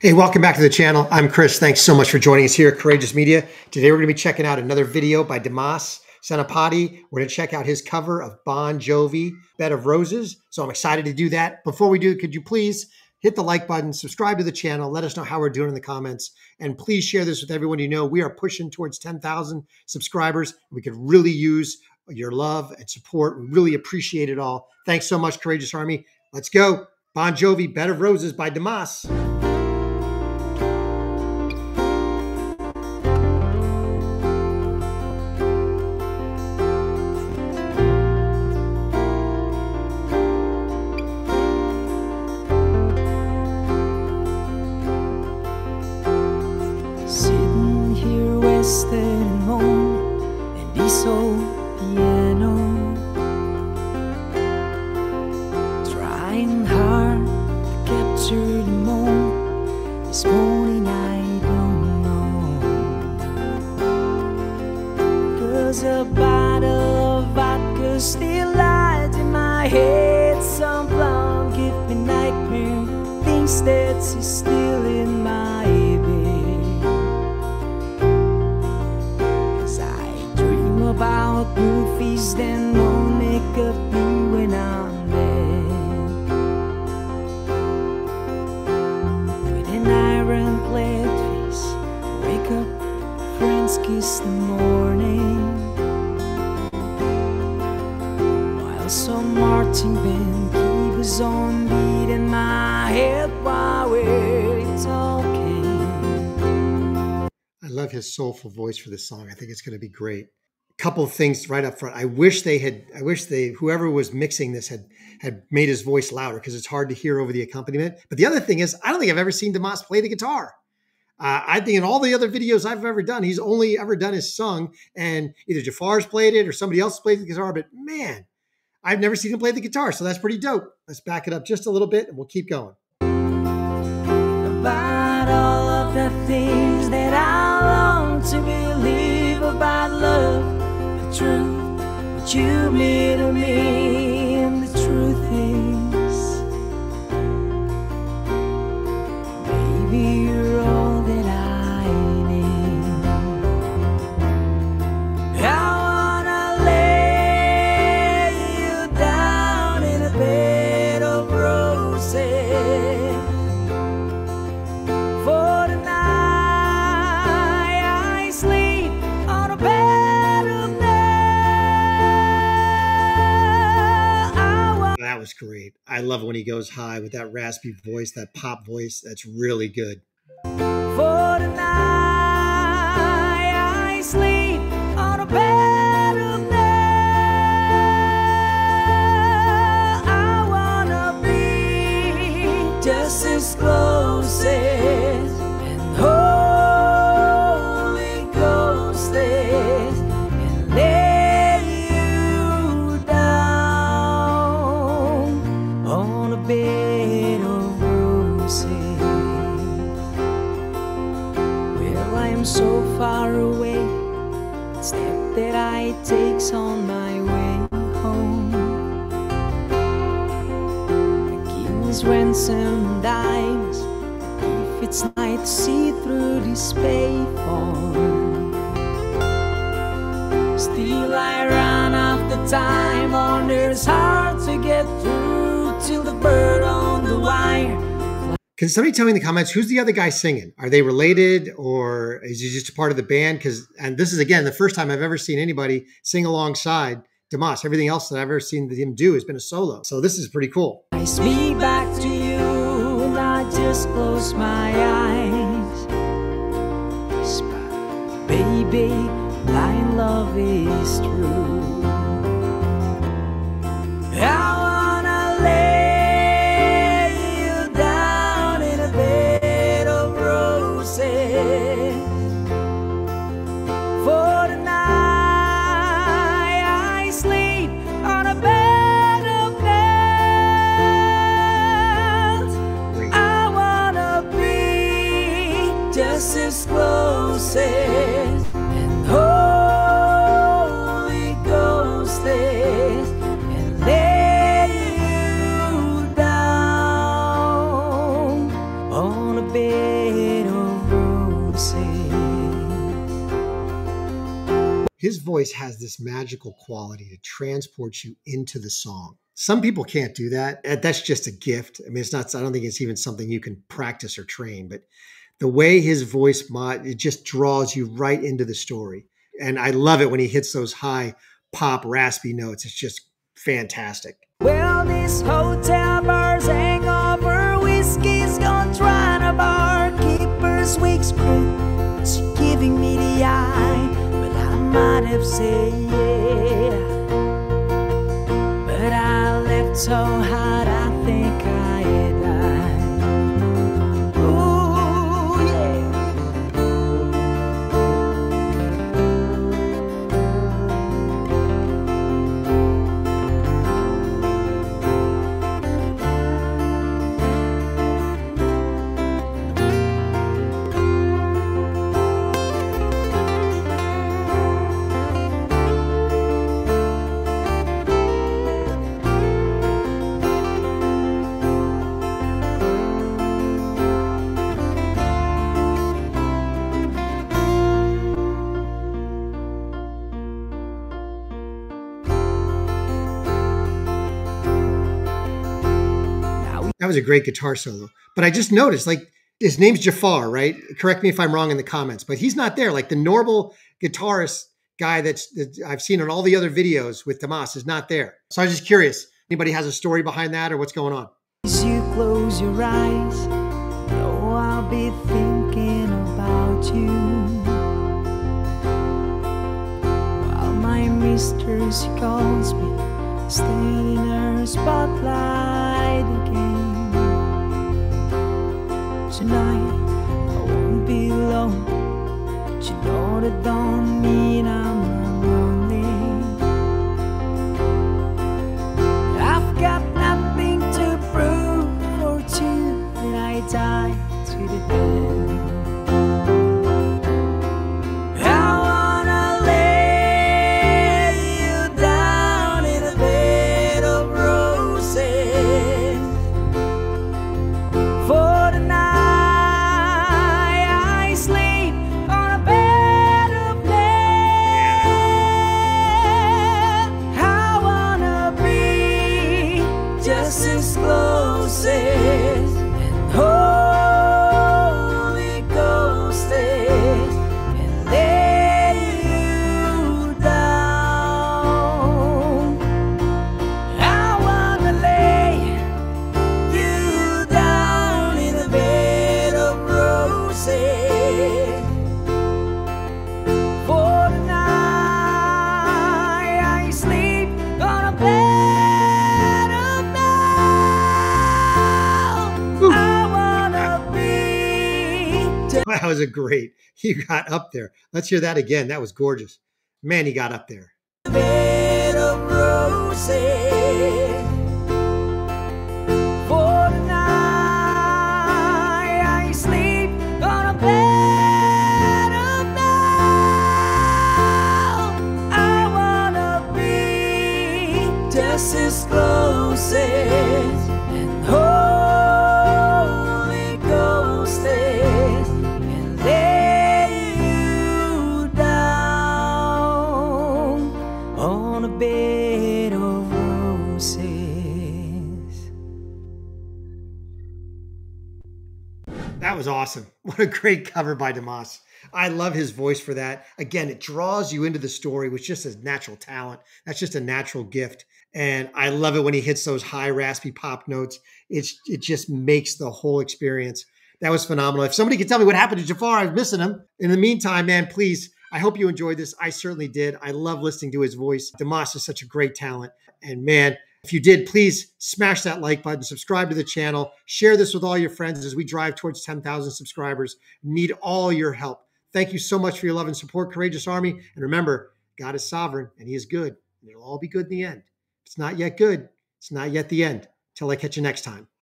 Hey, welcome back to the channel. I'm Chris. Thanks so much for joining us here at Courageous Media. Today we're going to be checking out another video by Damas Senapati. We're going to check out his cover of Bon Jovi, Bed of Roses. So I'm excited to do that. Before we do, could you please hit the like button, subscribe to the channel, let us know how we're doing in the comments, and please share this with everyone you know. We are pushing towards 10,000 subscribers. We could really use your love and support. We really appreciate it all. Thanks so much, Courageous Army. Let's go. Bon Jovi, Bed of Roses by Damas. Piano Trying hard to capture the moment. This morning I don't know. Cause a bottle of vodka still lies in my head. Some blonde give me nightmare. Thinks that she's still in my about movies Then won't make when I'm dead With an ironclad face Wake up, friends kiss the morning While some marching band keep us on beat in my head while we're talking. I love his soulful voice for this song. I think it's going to be great. Couple things right up front. I wish they had. I wish they whoever was mixing this had had made his voice louder because it's hard to hear over the accompaniment. But the other thing is, I don't think I've ever seen Damas play the guitar. Uh, I think in all the other videos I've ever done, he's only ever done his sung, and either Jafar's played it or somebody else played the guitar. But man, I've never seen him play the guitar, so that's pretty dope. Let's back it up just a little bit, and we'll keep going. Truth, what you mean to me, and the truth is, he goes high with that raspy voice, that pop voice. That's really good. For tonight, I sleep on a bed of nails. I wanna be just as close as takes on my way home. A king's ransom dies. If it's night, see through this payphone. Still, I run after time. on Wonders hard Can somebody tell me in the comments who's the other guy singing? Are they related or is he just a part of the band? Because and this is again the first time I've ever seen anybody sing alongside Damas. Everything else that I've ever seen him do has been a solo. So this is pretty cool. I speak back to you and I just close my eyes. Baby, blind love is true. Voice has this magical quality to transport you into the song. Some people can't do that. Uh, that's just a gift. I mean, it's not, I don't think it's even something you can practice or train, but the way his voice, mod, it just draws you right into the story. And I love it when he hits those high pop, raspy notes. It's just fantastic. Well, this hotel have said yeah. But I left so hard, was a great guitar solo. But I just noticed, like, his name's Jafar, right? Correct me if I'm wrong in the comments, but he's not there. Like the normal guitarist guy that's that I've seen on all the other videos with Tomas is not there. So I was just curious. Anybody has a story behind that or what's going on? As you close your eyes, know I'll be thinking about you. While my mistress calls me, in her spotlight Tonight. I won't be alone, but you know that don't That was a great. He got up there. Let's hear that again. That was gorgeous. Man, he got up there. Was awesome. What a great cover by Damas. I love his voice for that. Again, it draws you into the story with just a natural talent. That's just a natural gift. And I love it when he hits those high raspy pop notes. It's it just makes the whole experience. That was phenomenal. If somebody could tell me what happened to Jafar, I'm missing him. In the meantime, man, please, I hope you enjoyed this. I certainly did. I love listening to his voice. Damas is such a great talent. And man, if you did, please smash that like button, subscribe to the channel, share this with all your friends as we drive towards 10,000 subscribers. Need all your help. Thank you so much for your love and support, Courageous Army. And remember, God is sovereign and He is good. And it'll all be good in the end. It's not yet good, it's not yet the end. Till I catch you next time.